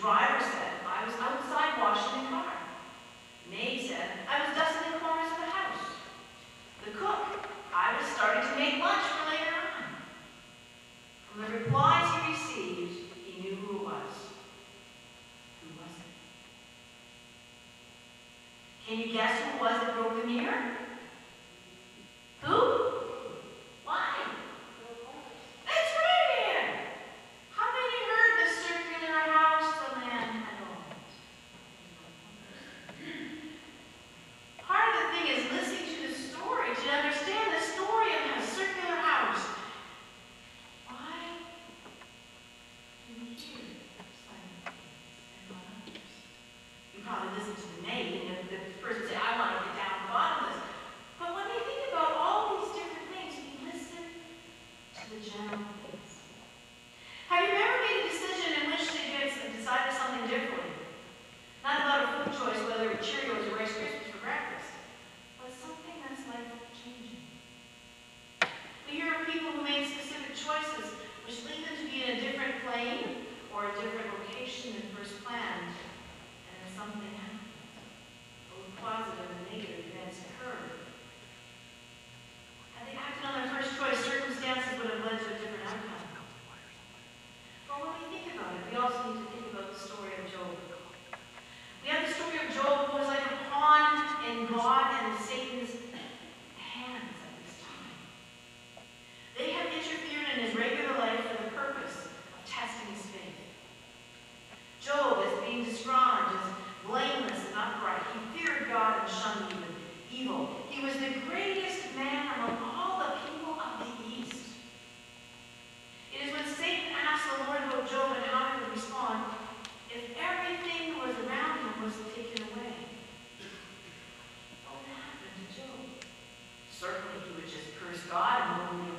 Driver said, I was outside washing the car. Maid said, I was dusting the corners of the house. The cook, I was starting to make lunch for later on. From the replies he received, he knew who it was. Who was it? Can you guess who it was that broke the mirror? certainly he would just curse God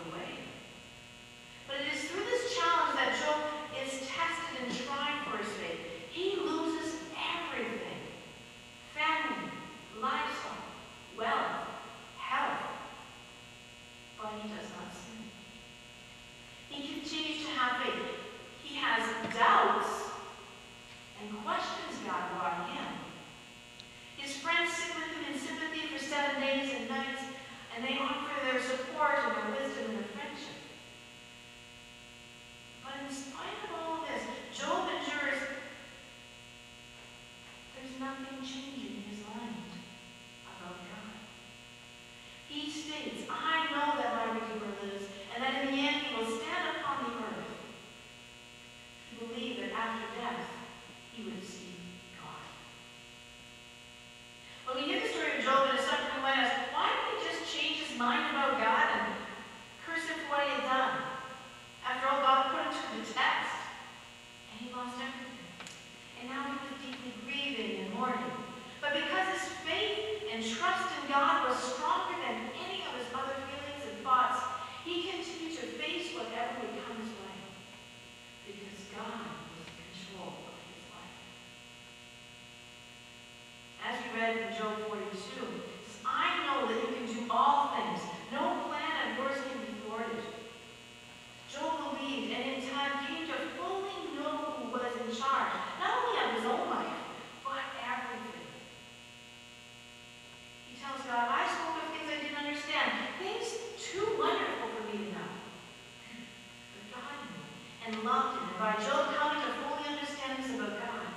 and loved him. And by Job coming to fully understand this about God,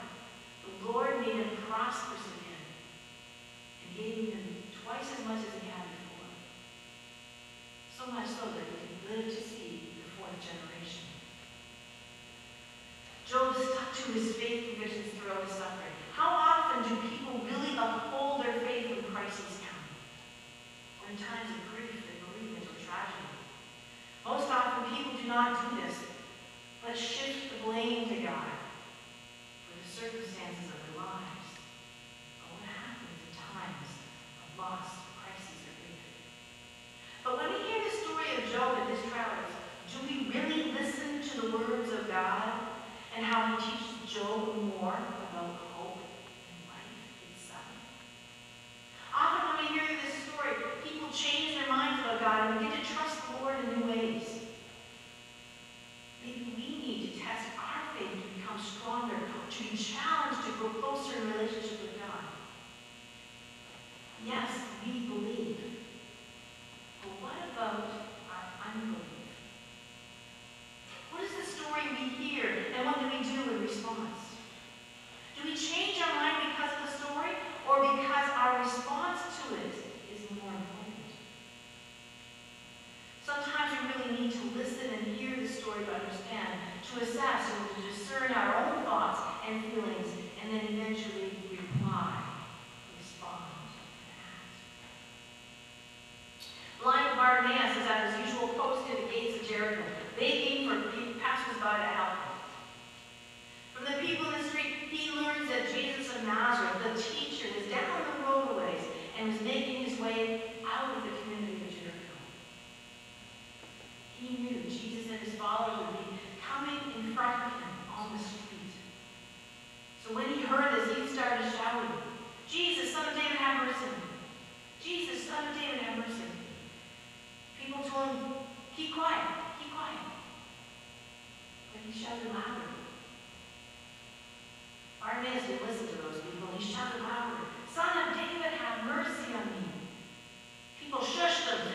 the Lord made him prosperous again and gave him twice as much as he had before. So much so that he could live to see the fourth generation. Job stuck to his faith convictions throughout his suffering. How often do people really uphold their faith when crises come? Or in times of grief, and believe until tragedy. Most often people do not do this. Let's shift the blame to God for the circumstances of our lives, for what happens at times of loss.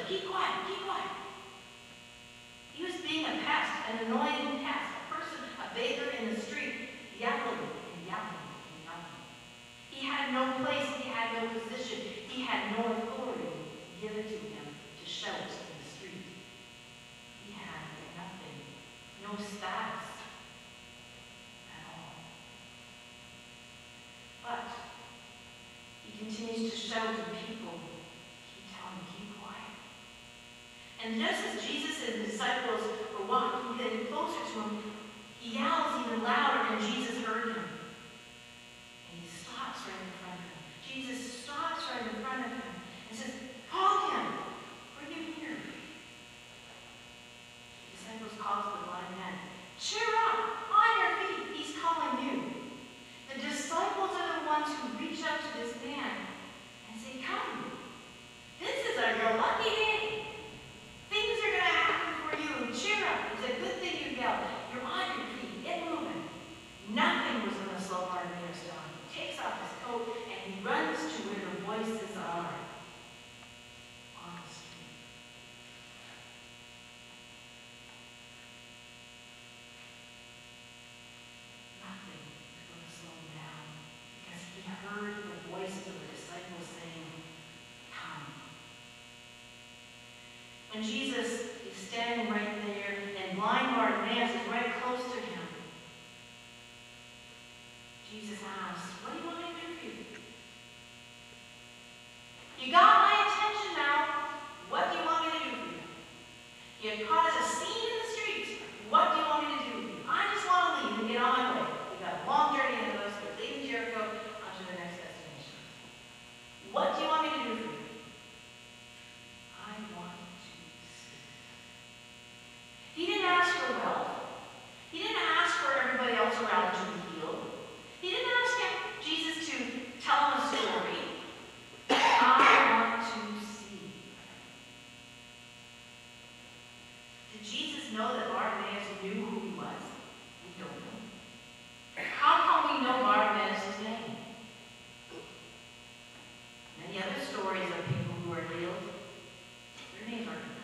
Keep quiet. Keep quiet. He was being a pest, an annoying pest, a person, a beggar in the street, yelling and yelling and yelling. He had no place. He had no position. He had no authority given to him to shout in the street. He had nothing, no status. But he continues to shout to people And just as Jesus and the disciples were walking, getting closer to him, he yells even louder. stories of people who are healed. Their names aren't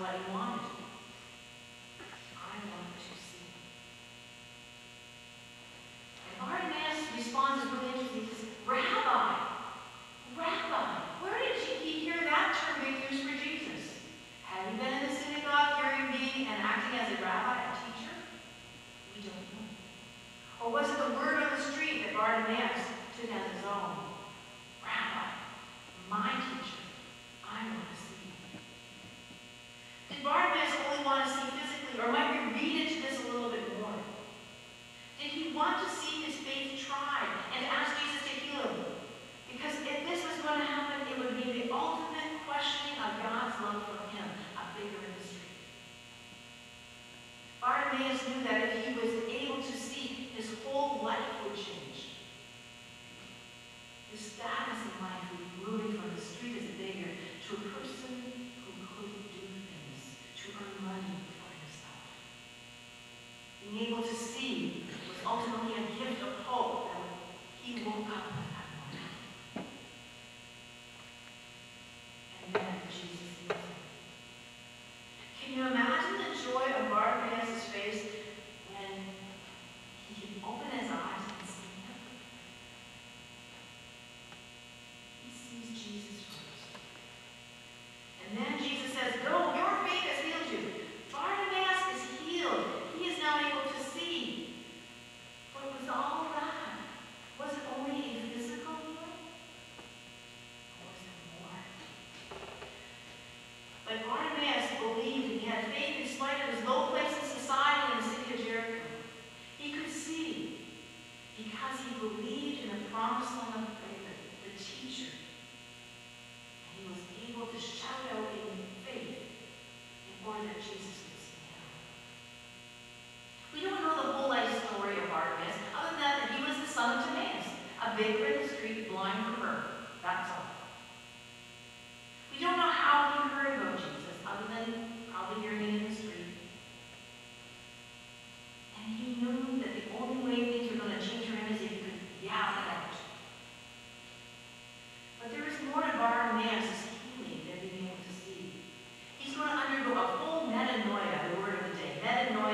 what you want.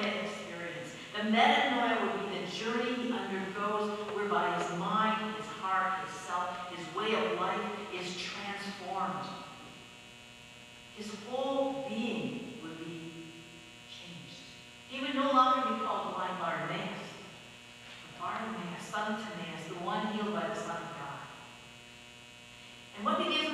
metanoia experience. The metanoia would be the journey he undergoes whereby his mind, his heart, his self, his way of life is transformed. His whole being would be changed. He would no longer be called blind Bartimaeus, but Bartimaeus, son of Timaeus, the one healed by the Son of God. And what begins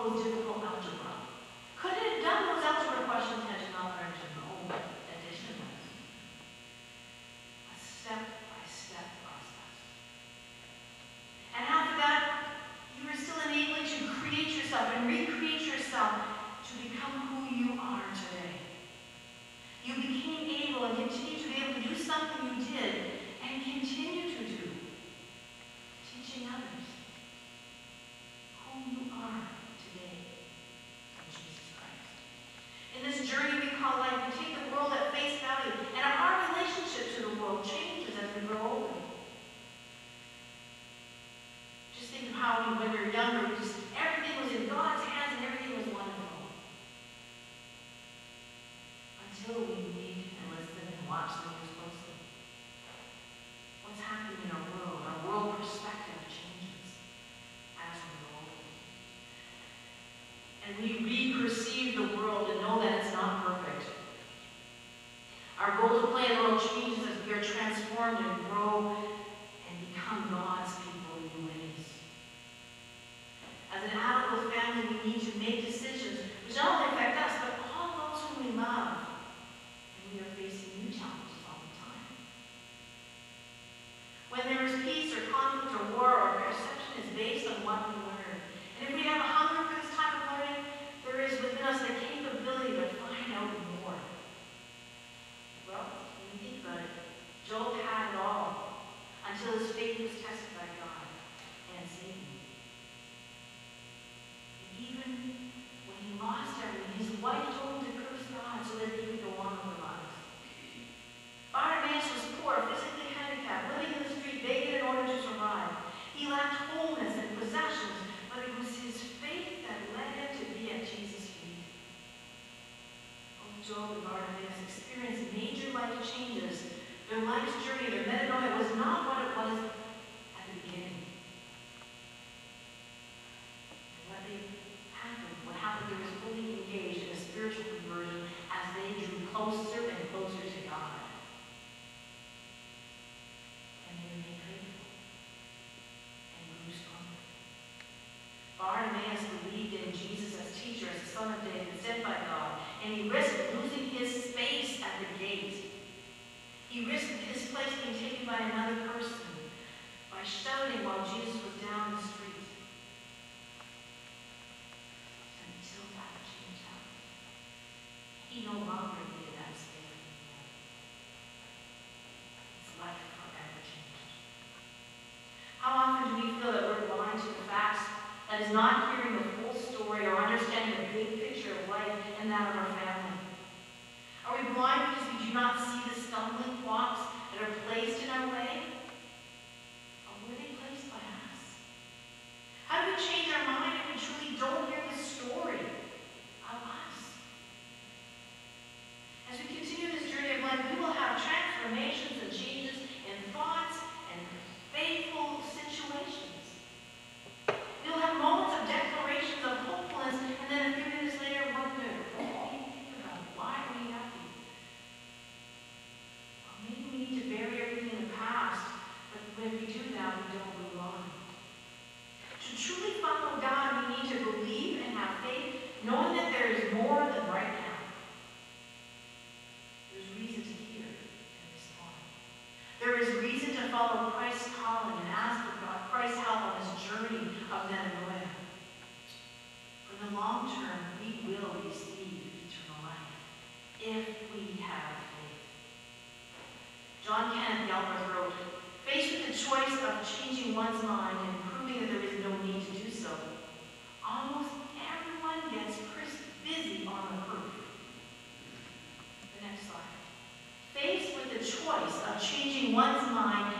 followed Bartimaeus believed in Jesus as teacher, as the son of David, sent by God, and he risked losing his space at the gate. He risked his place being taken by another person by shouting while Jesus was down the street. that of our family. choice of changing one's mind and proving that there is no need to do so, almost everyone gets busy on the proof. The next slide. Faced with the choice of changing one's mind